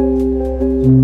Música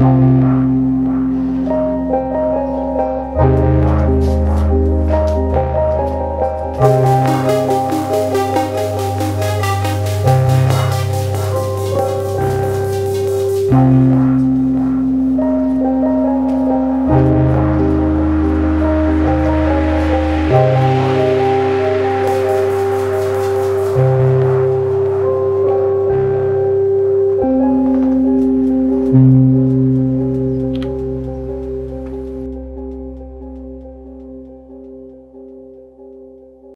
Thank mm -hmm. you.